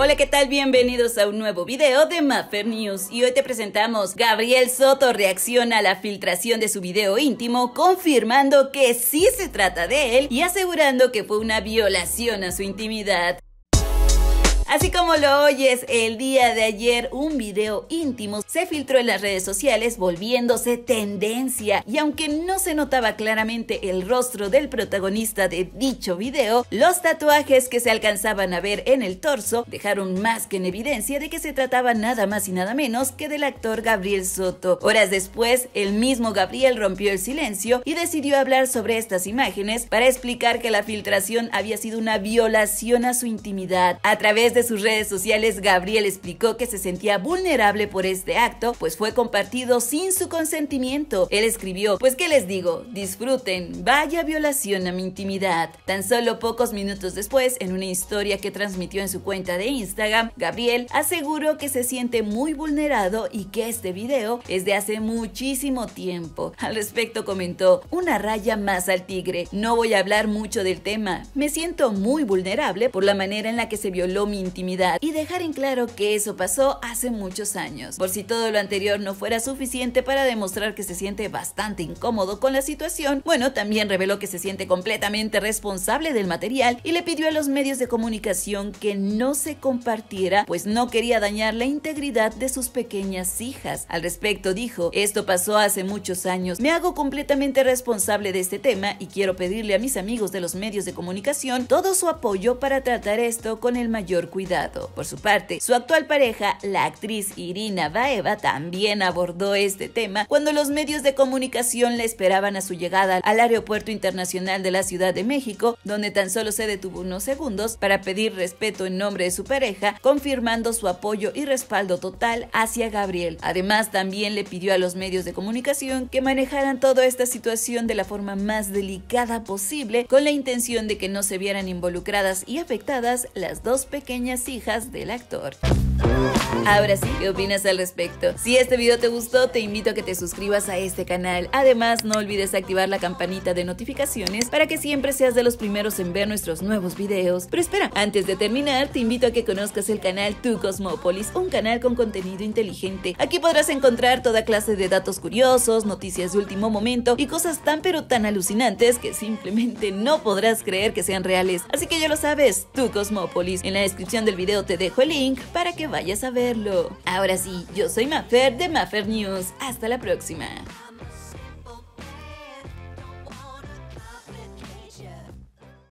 Hola, ¿qué tal? Bienvenidos a un nuevo video de Maffer News y hoy te presentamos Gabriel Soto reacciona a la filtración de su video íntimo confirmando que sí se trata de él y asegurando que fue una violación a su intimidad. Así como lo oyes, el día de ayer un video íntimo se filtró en las redes sociales volviéndose tendencia y aunque no se notaba claramente el rostro del protagonista de dicho video, los tatuajes que se alcanzaban a ver en el torso dejaron más que en evidencia de que se trataba nada más y nada menos que del actor Gabriel Soto. Horas después, el mismo Gabriel rompió el silencio y decidió hablar sobre estas imágenes para explicar que la filtración había sido una violación a su intimidad a través de sus redes sociales, Gabriel explicó que se sentía vulnerable por este acto, pues fue compartido sin su consentimiento. Él escribió, pues qué les digo, disfruten, vaya violación a mi intimidad. Tan solo pocos minutos después, en una historia que transmitió en su cuenta de Instagram, Gabriel aseguró que se siente muy vulnerado y que este video es de hace muchísimo tiempo. Al respecto comentó, una raya más al tigre, no voy a hablar mucho del tema, me siento muy vulnerable por la manera en la que se violó mi intimidad y dejar en claro que eso pasó hace muchos años. Por si todo lo anterior no fuera suficiente para demostrar que se siente bastante incómodo con la situación, bueno, también reveló que se siente completamente responsable del material y le pidió a los medios de comunicación que no se compartiera, pues no quería dañar la integridad de sus pequeñas hijas. Al respecto dijo, esto pasó hace muchos años, me hago completamente responsable de este tema y quiero pedirle a mis amigos de los medios de comunicación todo su apoyo para tratar esto con el mayor cuidado Por su parte, su actual pareja, la actriz Irina Baeva, también abordó este tema cuando los medios de comunicación le esperaban a su llegada al aeropuerto internacional de la Ciudad de México, donde tan solo se detuvo unos segundos para pedir respeto en nombre de su pareja, confirmando su apoyo y respaldo total hacia Gabriel. Además, también le pidió a los medios de comunicación que manejaran toda esta situación de la forma más delicada posible, con la intención de que no se vieran involucradas y afectadas las dos pequeñas hijas del actor. Ahora sí, ¿qué opinas al respecto? Si este video te gustó, te invito a que te suscribas a este canal. Además, no olvides activar la campanita de notificaciones para que siempre seas de los primeros en ver nuestros nuevos videos. Pero espera, antes de terminar, te invito a que conozcas el canal Tu Cosmópolis, un canal con contenido inteligente. Aquí podrás encontrar toda clase de datos curiosos, noticias de último momento y cosas tan pero tan alucinantes que simplemente no podrás creer que sean reales. Así que ya lo sabes, Tu Cosmópolis. En la descripción del video te dejo el link para que vayas a verlo. Ahora sí, yo soy Mafer de Mafer News. Hasta la próxima.